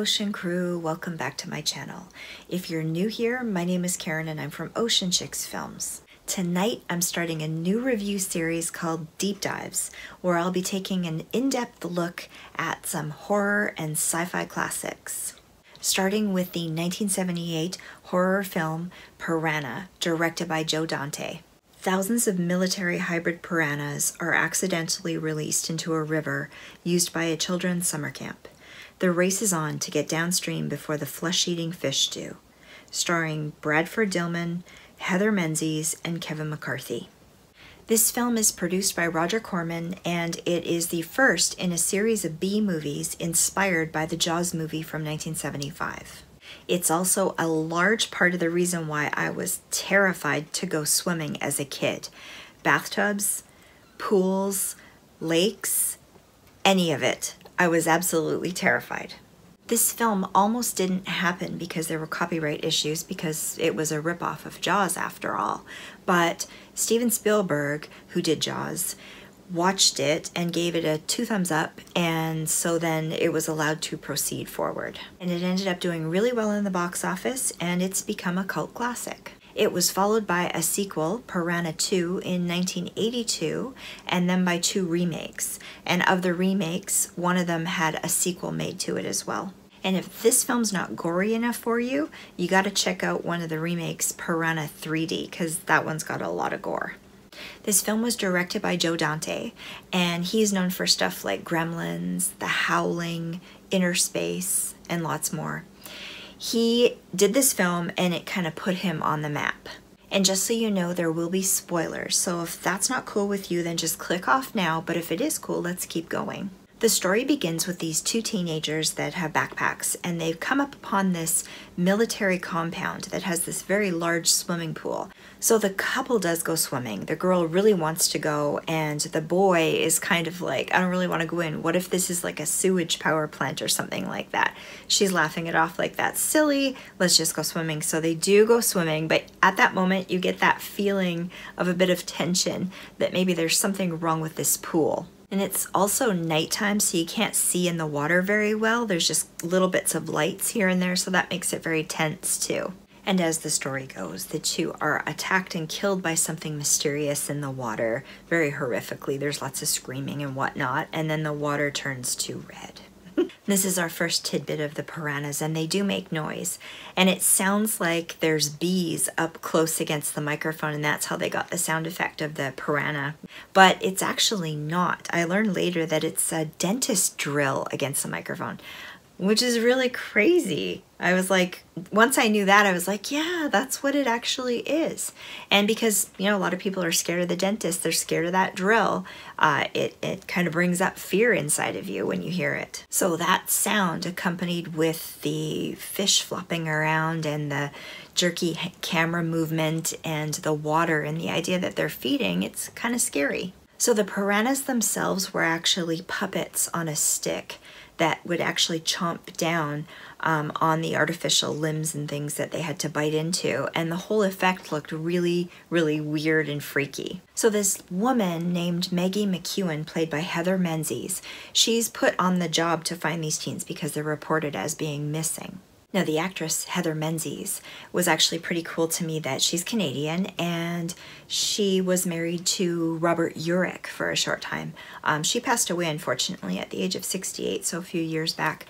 Ocean Crew, welcome back to my channel. If you're new here, my name is Karen and I'm from Ocean Chicks Films. Tonight I'm starting a new review series called Deep Dives, where I'll be taking an in-depth look at some horror and sci-fi classics. Starting with the 1978 horror film Piranha, directed by Joe Dante. Thousands of military hybrid piranhas are accidentally released into a river used by a children's summer camp. The race is on to get downstream before the flesh-eating fish do. Starring Bradford Dillman, Heather Menzies, and Kevin McCarthy. This film is produced by Roger Corman, and it is the first in a series of B movies inspired by the Jaws movie from 1975. It's also a large part of the reason why I was terrified to go swimming as a kid. Bathtubs, pools, lakes, any of it. I was absolutely terrified. This film almost didn't happen because there were copyright issues because it was a ripoff of Jaws after all. But Steven Spielberg, who did Jaws, watched it and gave it a two thumbs up and so then it was allowed to proceed forward. And it ended up doing really well in the box office and it's become a cult classic. It was followed by a sequel, Piranha 2, in 1982, and then by two remakes. And of the remakes, one of them had a sequel made to it as well. And if this film's not gory enough for you, you gotta check out one of the remakes, Piranha 3D, because that one's got a lot of gore. This film was directed by Joe Dante, and he's known for stuff like Gremlins, The Howling, Innerspace, and lots more he did this film and it kind of put him on the map. And just so you know, there will be spoilers. So if that's not cool with you, then just click off now. But if it is cool, let's keep going. The story begins with these two teenagers that have backpacks and they've come up upon this military compound that has this very large swimming pool. So the couple does go swimming. The girl really wants to go and the boy is kind of like, I don't really want to go in. What if this is like a sewage power plant or something like that? She's laughing it off like that's silly. Let's just go swimming. So they do go swimming, but at that moment you get that feeling of a bit of tension that maybe there's something wrong with this pool. And it's also nighttime, so you can't see in the water very well. There's just little bits of lights here and there, so that makes it very tense too. And as the story goes, the two are attacked and killed by something mysterious in the water, very horrifically. There's lots of screaming and whatnot, and then the water turns to red. this is our first tidbit of the piranhas, and they do make noise. And it sounds like there's bees up close against the microphone, and that's how they got the sound effect of the piranha. But it's actually not. I learned later that it's a dentist drill against the microphone which is really crazy. I was like, once I knew that, I was like, yeah, that's what it actually is. And because, you know, a lot of people are scared of the dentist, they're scared of that drill, uh, it, it kind of brings up fear inside of you when you hear it. So that sound accompanied with the fish flopping around and the jerky camera movement and the water and the idea that they're feeding, it's kind of scary. So the piranhas themselves were actually puppets on a stick that would actually chomp down um, on the artificial limbs and things that they had to bite into. And the whole effect looked really, really weird and freaky. So this woman named Maggie McKeown, played by Heather Menzies, she's put on the job to find these teens because they're reported as being missing. Now, the actress Heather Menzies was actually pretty cool to me that she's Canadian and she was married to Robert Urich for a short time. Um, she passed away, unfortunately, at the age of 68, so a few years back.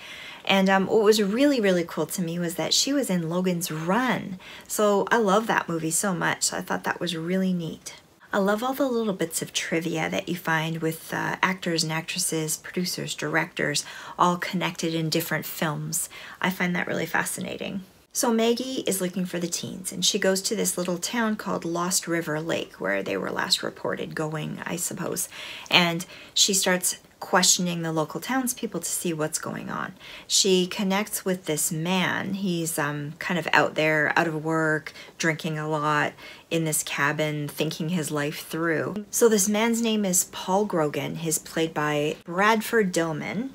And um, what was really, really cool to me was that she was in Logan's Run. So I love that movie so much. I thought that was really neat. I love all the little bits of trivia that you find with uh, actors and actresses, producers, directors, all connected in different films. I find that really fascinating. So Maggie is looking for the teens and she goes to this little town called Lost River Lake where they were last reported going, I suppose. And she starts questioning the local townspeople to see what's going on. She connects with this man. He's um, kind of out there, out of work, drinking a lot in this cabin, thinking his life through. So this man's name is Paul Grogan. He's played by Bradford Dillman.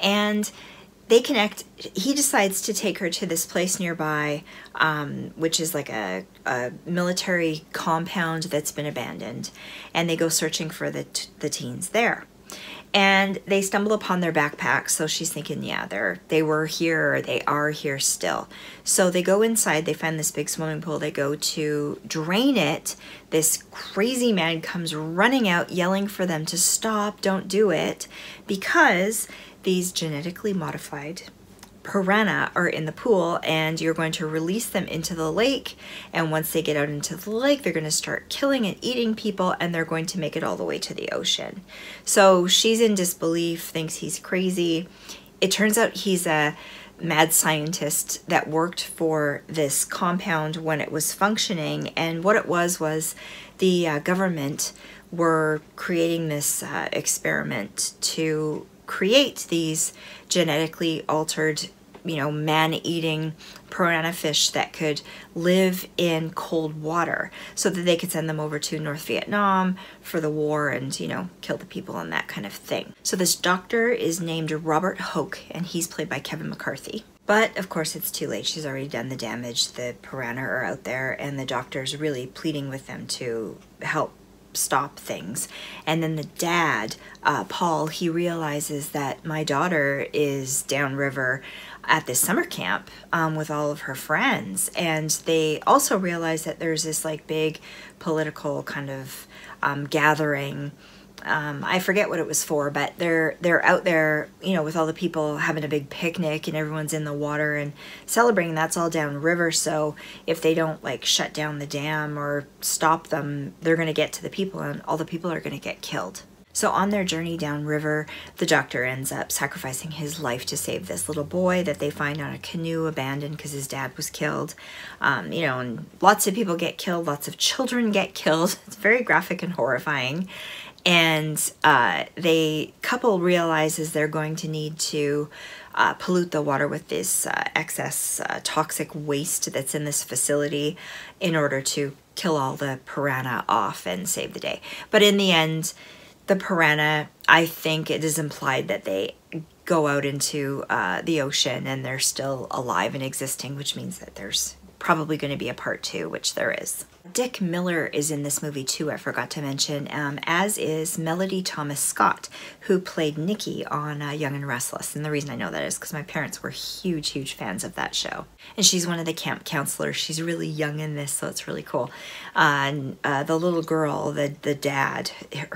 And they connect. He decides to take her to this place nearby, um, which is like a, a, military compound that's been abandoned. And they go searching for the, the teens there. And they stumble upon their backpack. So she's thinking, yeah, they're they were here they are here still. So they go inside. They find this big swimming pool. They go to drain it. This crazy man comes running out, yelling for them to stop, don't do it, because these genetically modified piranha are in the pool and you're going to release them into the lake. And once they get out into the lake they're going to start killing and eating people and they're going to make it all the way to the ocean. So she's in disbelief thinks he's crazy. It turns out he's a mad scientist that worked for this compound when it was functioning. And what it was was the uh, government were creating this uh, experiment to create these genetically altered you know, man-eating piranha fish that could live in cold water so that they could send them over to North Vietnam for the war and, you know, kill the people and that kind of thing. So this doctor is named Robert Hoak and he's played by Kevin McCarthy. But of course it's too late. She's already done the damage. The piranha are out there and the doctor's really pleading with them to help stop things. And then the dad, uh, Paul, he realizes that my daughter is downriver at this summer camp um, with all of her friends. And they also realize that there's this like big political kind of um, gathering. Um, I forget what it was for, but they're they're out there, you know, with all the people having a big picnic and everyone's in the water and celebrating. That's all downriver. So if they don't like shut down the dam or stop them, they're going to get to the people and all the people are going to get killed. So on their journey downriver, the doctor ends up sacrificing his life to save this little boy that they find on a canoe abandoned because his dad was killed. Um, you know, and lots of people get killed, lots of children get killed. It's very graphic and horrifying. And uh, they couple realizes they're going to need to uh, pollute the water with this uh, excess uh, toxic waste that's in this facility in order to kill all the piranha off and save the day. But in the end, the piranha, I think it is implied that they go out into uh, the ocean and they're still alive and existing, which means that there's probably going to be a part two, which there is. Dick Miller is in this movie too, I forgot to mention, um, as is Melody Thomas Scott, who played Nikki on uh, Young and Restless. And the reason I know that is because my parents were huge, huge fans of that show. And she's one of the camp counselors. She's really young in this, so it's really cool. Uh, and uh, the little girl, the, the dad,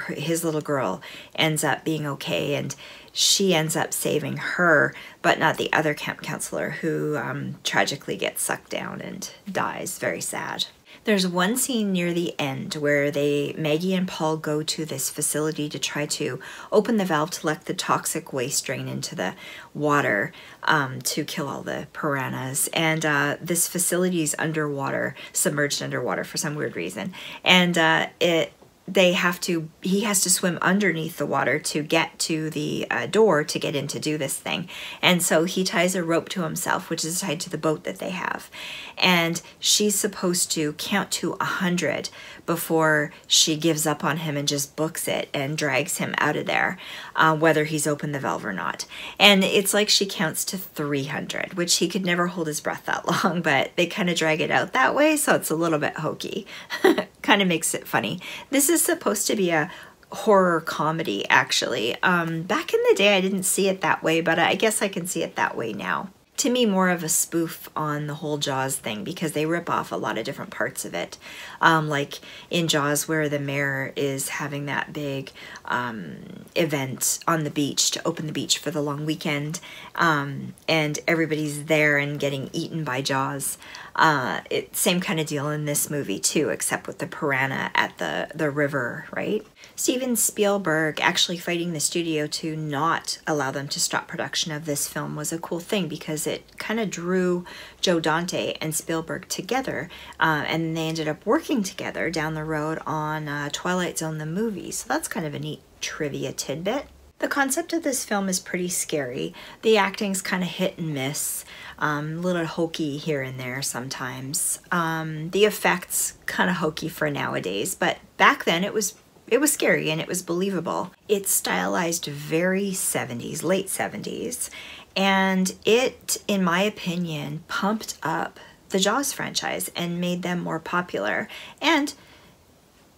his little girl, ends up being okay. And she ends up saving her, but not the other camp counselor who um, tragically gets sucked down and dies. Very sad. There's one scene near the end where they Maggie and Paul go to this facility to try to open the valve to let the toxic waste drain into the water um, to kill all the piranhas. And uh, this facility is underwater, submerged underwater for some weird reason. And uh, it they have to he has to swim underneath the water to get to the uh, door to get in to do this thing. And so he ties a rope to himself which is tied to the boat that they have. And she's supposed to count to a hundred before she gives up on him and just books it and drags him out of there uh, whether he's opened the valve or not. And it's like she counts to 300 which he could never hold his breath that long but they kind of drag it out that way so it's a little bit hokey. Kind of makes it funny. This is supposed to be a horror comedy, actually. Um, back in the day, I didn't see it that way, but I guess I can see it that way now to me more of a spoof on the whole Jaws thing because they rip off a lot of different parts of it. Um, like in Jaws where the mayor is having that big um, event on the beach to open the beach for the long weekend um, and everybody's there and getting eaten by Jaws. Uh, it, same kind of deal in this movie too, except with the piranha at the, the river, right? Steven Spielberg actually fighting the studio to not allow them to stop production of this film was a cool thing because it kind of drew Joe Dante and Spielberg together uh, and they ended up working together down the road on uh, Twilight Zone the movie. So that's kind of a neat trivia tidbit. The concept of this film is pretty scary. The acting's kind of hit and miss, um, a little hokey here and there sometimes. Um, the effects kind of hokey for nowadays, but back then it was it was scary and it was believable. It's stylized very 70s, late 70s, and it, in my opinion, pumped up the Jaws franchise and made them more popular. And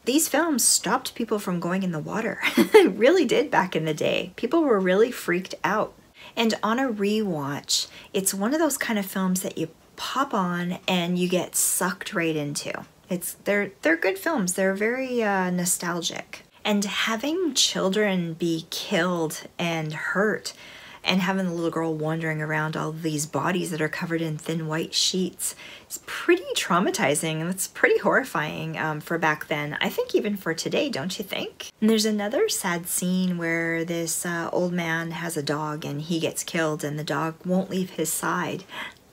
these films stopped people from going in the water. really did back in the day. People were really freaked out. And on a rewatch, it's one of those kind of films that you pop on and you get sucked right into. It's they're they're good films. They're very uh, nostalgic. And having children be killed and hurt and having the little girl wandering around all these bodies that are covered in thin white sheets is pretty traumatizing and it's pretty horrifying um, for back then. I think even for today, don't you think? And there's another sad scene where this uh, old man has a dog and he gets killed and the dog won't leave his side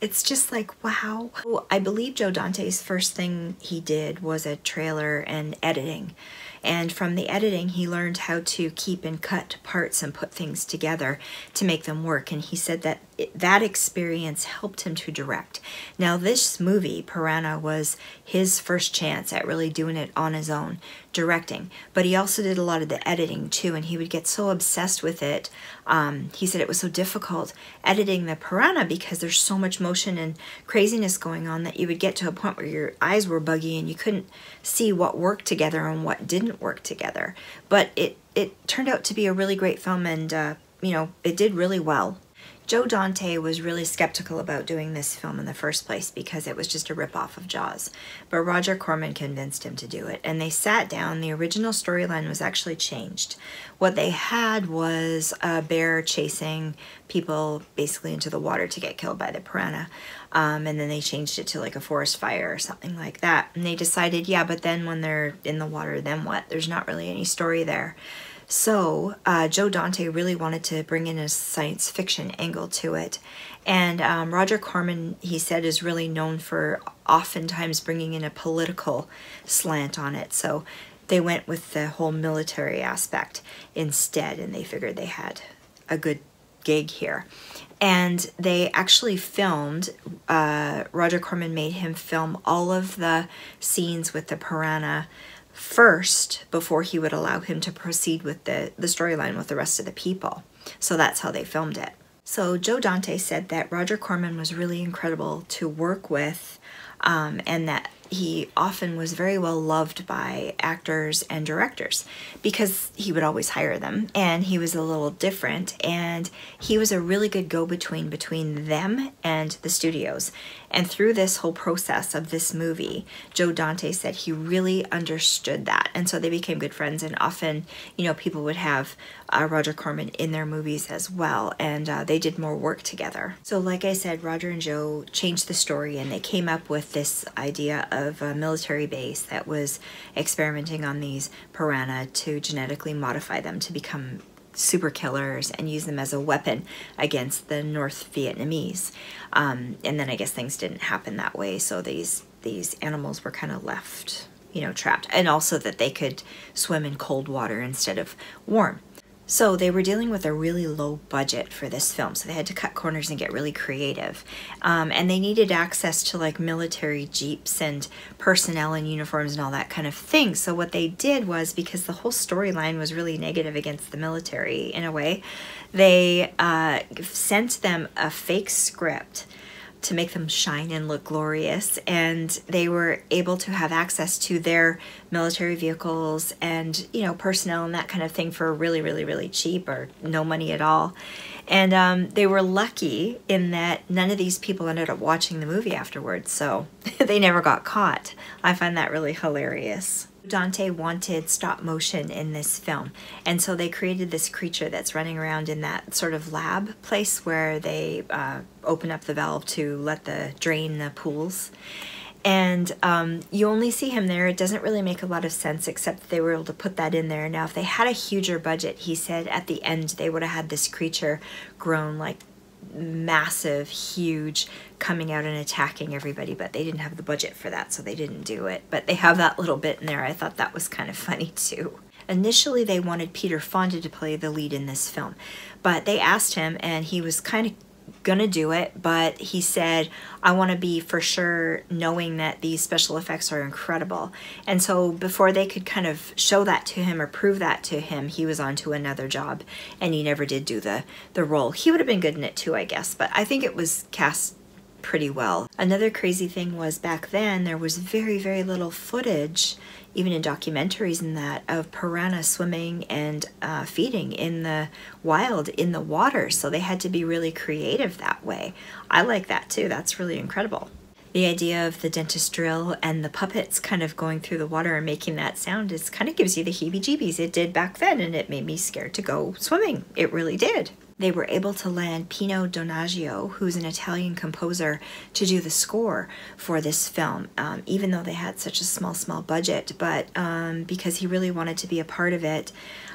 it's just like, wow. I believe Joe Dante's first thing he did was a trailer and editing. And from the editing, he learned how to keep and cut parts and put things together to make them work. And he said that it, that experience helped him to direct. Now, this movie, Piranha, was his first chance at really doing it on his own, directing. But he also did a lot of the editing too, and he would get so obsessed with it. Um, he said it was so difficult editing the Piranha because there's so much motion and craziness going on that you would get to a point where your eyes were buggy and you couldn't see what worked together and what didn't work together. But it, it turned out to be a really great film and, uh, you know, it did really well. Joe Dante was really skeptical about doing this film in the first place because it was just a ripoff of Jaws. But Roger Corman convinced him to do it, and they sat down. The original storyline was actually changed. What they had was a bear chasing people basically into the water to get killed by the piranha. Um, and then they changed it to like a forest fire or something like that. And they decided, yeah, but then when they're in the water, then what? There's not really any story there. So uh, Joe Dante really wanted to bring in a science fiction angle to it. And um, Roger Corman, he said, is really known for oftentimes bringing in a political slant on it. So they went with the whole military aspect instead, and they figured they had a good gig here. And they actually filmed, uh, Roger Corman made him film all of the scenes with the piranha first before he would allow him to proceed with the, the storyline with the rest of the people. So that's how they filmed it. So Joe Dante said that Roger Corman was really incredible to work with um, and that he often was very well loved by actors and directors because he would always hire them and he was a little different and he was a really good go-between between them and the studios. And through this whole process of this movie joe dante said he really understood that and so they became good friends and often you know people would have uh, roger corman in their movies as well and uh, they did more work together. So like i said roger and joe changed the story and they came up with this idea of of a military base that was experimenting on these piranha to genetically modify them to become super killers and use them as a weapon against the North Vietnamese. Um, and then I guess things didn't happen that way, so these these animals were kind of left, you know, trapped. And also that they could swim in cold water instead of warm. So they were dealing with a really low budget for this film, so they had to cut corners and get really creative. Um, and they needed access to like military jeeps and personnel and uniforms and all that kind of thing. So what they did was, because the whole storyline was really negative against the military in a way, they uh, sent them a fake script to make them shine and look glorious. And they were able to have access to their military vehicles and, you know, personnel and that kind of thing for really, really, really cheap or no money at all. And um, they were lucky in that none of these people ended up watching the movie afterwards, so they never got caught. I find that really hilarious. Dante wanted stop motion in this film, and so they created this creature that's running around in that sort of lab place where they uh, open up the valve to let the drain the pools. And um, you only see him there. It doesn't really make a lot of sense, except they were able to put that in there. Now, if they had a huger budget, he said at the end they would have had this creature grown like massive, huge, coming out and attacking everybody, but they didn't have the budget for that, so they didn't do it. But they have that little bit in there. I thought that was kind of funny too. Initially, they wanted Peter Fonda to play the lead in this film, but they asked him, and he was kind of gonna do it, but he said, I want to be for sure knowing that these special effects are incredible. And so before they could kind of show that to him or prove that to him, he was on to another job and he never did do the, the role. He would have been good in it too, I guess, but I think it was cast pretty well. Another crazy thing was back then there was very, very little footage, even in documentaries and that, of piranha swimming and uh, feeding in the wild in the water. So they had to be really creative that way. I like that too. That's really incredible. The idea of the dentist drill and the puppets kind of going through the water and making that sound is kind of gives you the heebie jeebies. It did back then and it made me scared to go swimming. It really did they were able to land Pino Donaggio, who's an Italian composer, to do the score for this film, um, even though they had such a small, small budget. But um, because he really wanted to be a part of it,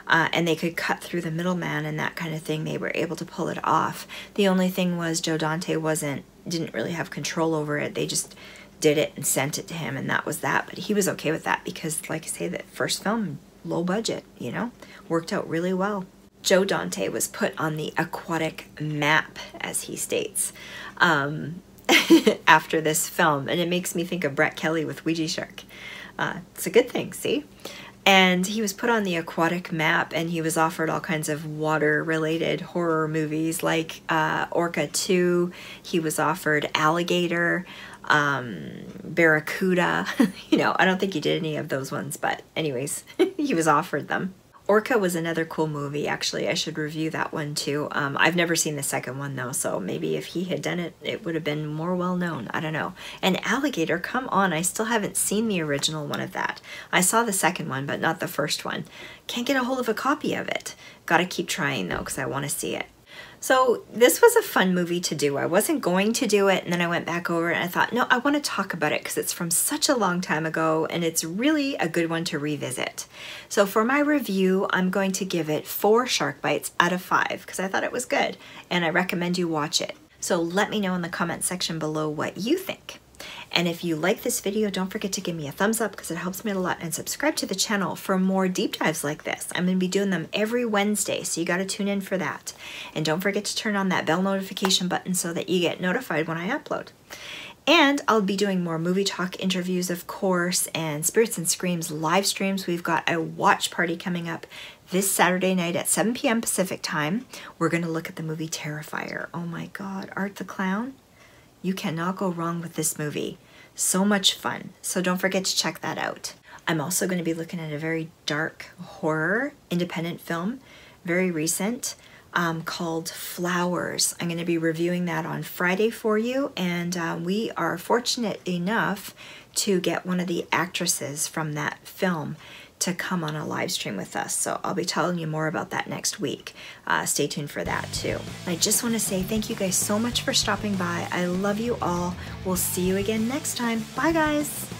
uh, and they could cut through the middleman and that kind of thing, they were able to pull it off. The only thing was Joe Dante wasn't didn't really have control over it. They just did it and sent it to him, and that was that. But he was okay with that because, like I say, that first film, low budget, you know, worked out really well. Joe Dante was put on the aquatic map, as he states, um, after this film. And it makes me think of Brett Kelly with Ouija Shark. Uh, it's a good thing, see? And he was put on the aquatic map and he was offered all kinds of water related horror movies like uh, Orca 2. He was offered Alligator, um, Barracuda. you know, I don't think he did any of those ones, but, anyways, he was offered them. Orca was another cool movie, actually. I should review that one too. Um, I've never seen the second one though, so maybe if he had done it, it would have been more well known. I don't know. And Alligator, come on, I still haven't seen the original one of that. I saw the second one, but not the first one. Can't get a hold of a copy of it. Gotta keep trying though, because I want to see it. So this was a fun movie to do. I wasn't going to do it and then I went back over and I thought, no, I want to talk about it because it's from such a long time ago and it's really a good one to revisit. So for my review, I'm going to give it four shark bites out of five because I thought it was good and I recommend you watch it. So let me know in the comment section below what you think. And if you like this video, don't forget to give me a thumbs up because it helps me a lot and subscribe to the channel for more deep dives like this. I'm going to be doing them every Wednesday, so you got to tune in for that. And don't forget to turn on that bell notification button so that you get notified when I upload. And I'll be doing more movie talk interviews, of course, and Spirits and Screams live streams. We've got a watch party coming up this Saturday night at 7 p.m. Pacific time. We're going to look at the movie Terrifier. Oh my God, Art the Clown? You cannot go wrong with this movie. So much fun. So don't forget to check that out. I'm also going to be looking at a very dark horror independent film, very recent, um, called Flowers. I'm going to be reviewing that on Friday for you, and um, we are fortunate enough to get one of the actresses from that film to come on a live stream with us. So I'll be telling you more about that next week. Uh, stay tuned for that too. I just want to say thank you guys so much for stopping by. I love you all. We'll see you again next time. Bye guys.